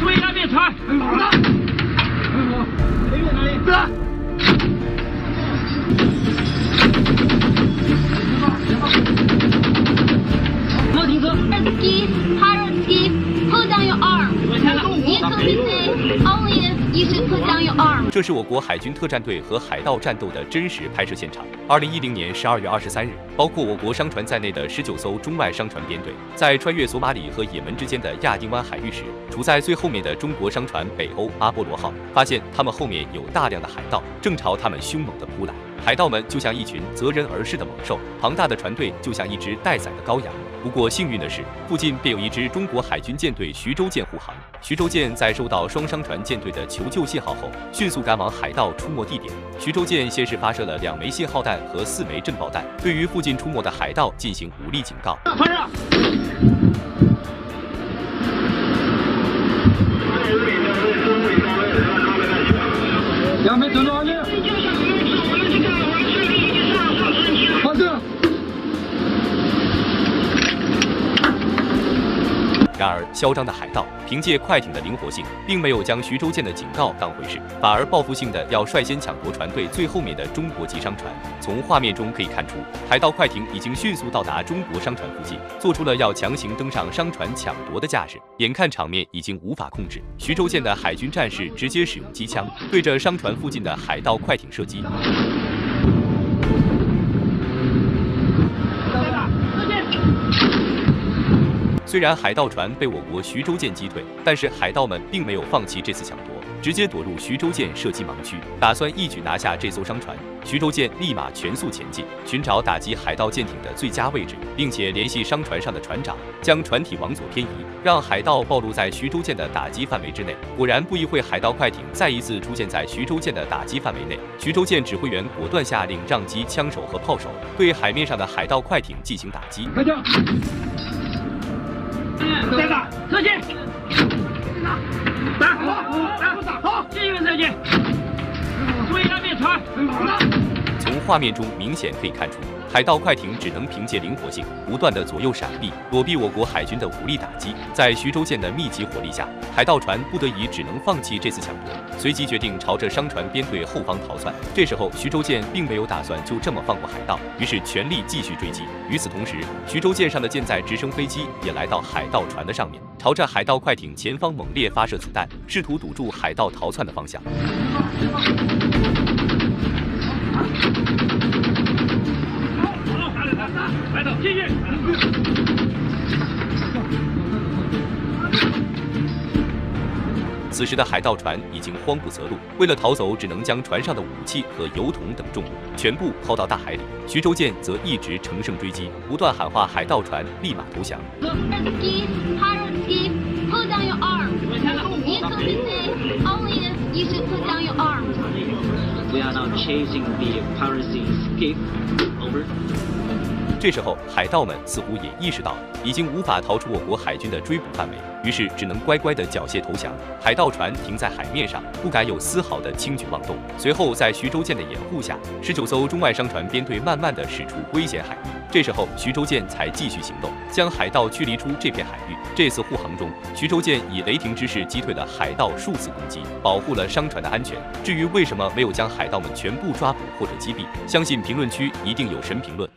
注意那边船。莫停车。Ski, pirate ski, put down your arm. Safe, only if you should put down your arm. 这是我国海军特战队和海盗战斗的真实拍摄现场。二零一零年十二月二十三日，包括我国商船在内的十九艘中外商船编队，在穿越索马里和也门之间的亚丁湾海域时，处在最后面的中国商船北欧阿波罗号发现他们后面有大量的海盗，正朝他们凶猛地扑来。海盗们就像一群择人而噬的猛兽，庞大的船队就像一只待宰的羔羊。不过幸运的是，附近便有一支中国海军舰队徐州舰护航。徐州舰在收到双商船舰队的求救信号后，迅速赶往海盗出没地点。徐州舰先是发射了两枚信号弹和四枚震爆弹，对于附近出没的海盗进行武力警告。船上。两枚准备好然而，嚣张的海盗凭借快艇的灵活性，并没有将徐州舰的警告当回事，反而报复性的要率先抢夺船队最后面的中国籍商船。从画面中可以看出，海盗快艇已经迅速到达中国商船附近，做出了要强行登上商船抢夺的架势。眼看场面已经无法控制，徐州舰的海军战士直接使用机枪对着商船附近的海盗快艇射击。虽然海盗船被我国徐州舰击退，但是海盗们并没有放弃这次抢夺，直接躲入徐州舰射击盲区，打算一举拿下这艘商船。徐州舰立马全速前进，寻找打击海盗舰艇的最佳位置，并且联系商船上的船长，将船体往左偏移，让海盗暴露在徐州舰的打击范围之内。果然，不一会，海盗快艇再一次出现在徐州舰的打击范围内。徐州舰指挥员果断下令让机枪手和炮手对海面上的海盗快艇进行打击。开枪！再打！射击！打！打！打！好，画面中明显可以看出，海盗快艇只能凭借灵活性，不断的左右闪避，躲避我国海军的武力打击。在徐州舰的密集火力下，海盗船不得已只能放弃这次抢夺，随即决定朝着商船编队后方逃窜。这时候，徐州舰并没有打算就这么放过海盗，于是全力继续追击。与此同时，徐州舰上的舰载直升飞机也来到海盗船的上面，朝着海盗快艇前方猛烈发射子弹，试图堵住海盗逃窜的方向。此时的海盗船已经慌不择路，为了逃走，只能将船上的武器和油桶等重物全部抛到大海里。徐州舰则一直乘胜追击，不断喊话海盗船立马投降。You should put down your arm. We are now chasing the piracy skiff. Over. 这时候，海盗们似乎也意识到已经无法逃出我国海军的追捕范围，于是只能乖乖的缴械投降。海盗船停在海面上，不敢有丝毫的轻举妄动。随后，在徐州舰的掩护下，十九艘中外商船编队慢慢的驶出危险海域。这时候，徐州舰才继续行动，将海盗驱离出这片海域。这次护航中，徐州舰以雷霆之势击退了海盗数次攻击，保护了商船的安全。至于为什么没有将海盗们全部抓捕或者击毙，相信评论区一定有神评论。